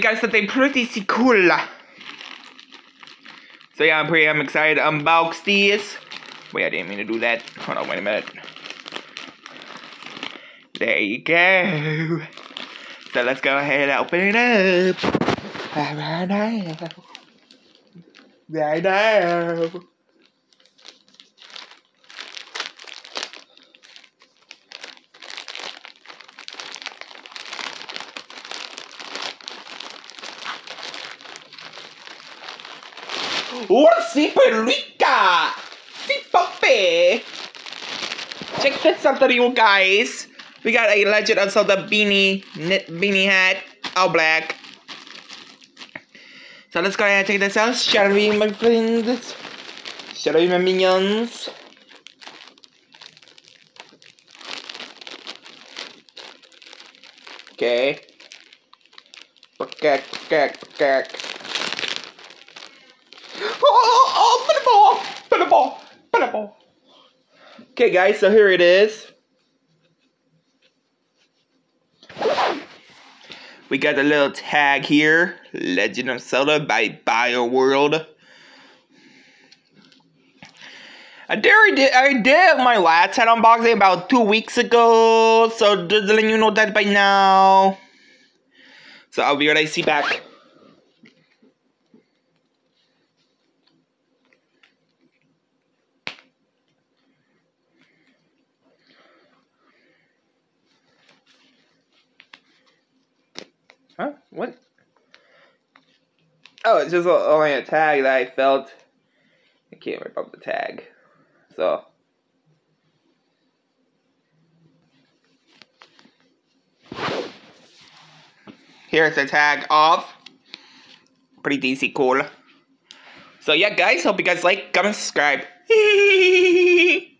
got something pretty cool. So yeah, I'm pretty I'm excited to unbox these. Wait, I didn't mean to do that. Hold on, wait a minute. There you go. So let's go ahead and open it up. Right now. Right now. Si rica! Puppy! Check this out, you guys. We got a Legend of Zelda beanie, knit beanie hat, all black. So let's go ahead and take this out, shall we, my friends? Shall we, my minions? Okay. Pakek, pakek, pakek. Oh, oh, put a ball, put a ball. Okay, guys, so here it is. We got a little tag here, Legend of Zelda by BioWorld. I did, I did my last head unboxing about two weeks ago, so just letting you know that by now. So I'll be right see back. Huh? What? Oh, it's just only a tag that I felt. I can't rip up the tag. So. Here's the tag off. Pretty decent cool. So yeah guys, hope you guys like, comment, subscribe.